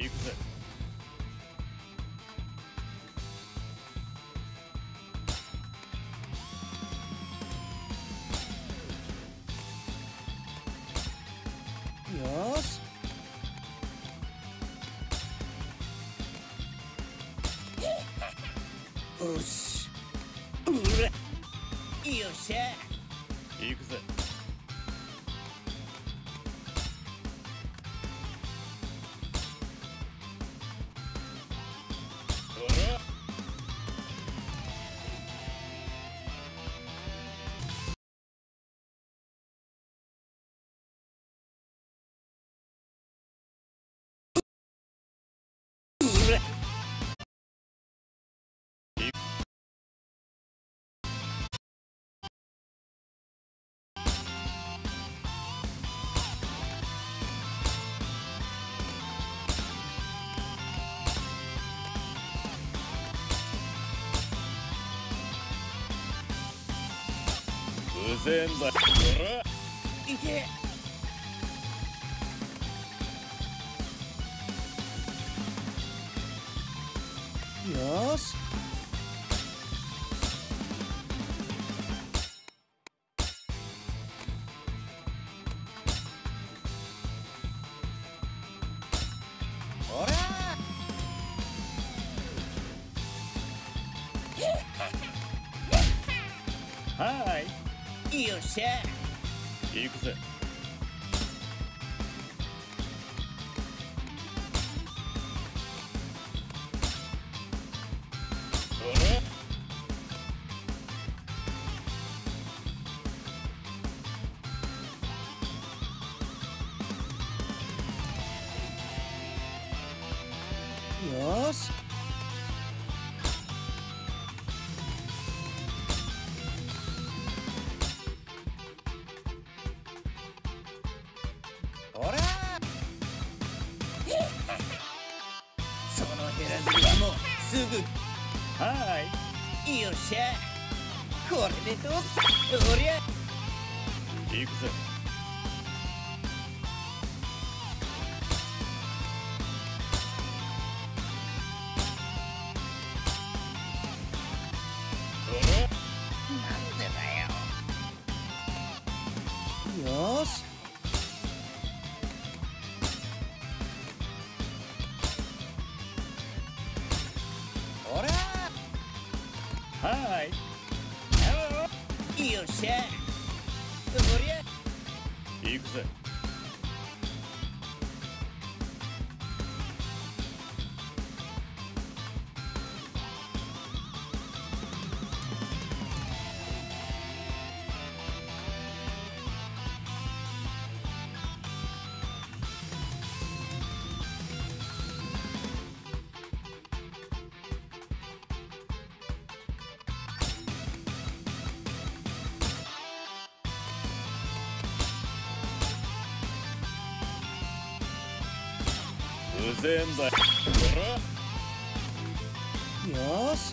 İyi güzel. Yaz. Uş. Ura. Yoşa. İyi güzel. was in the... Yeah. Yes? Hi. よっしゃ行くぜ。よし。はい。よっしゃ。これでどうすおりゃ。行くぜ行く Within the... Yes?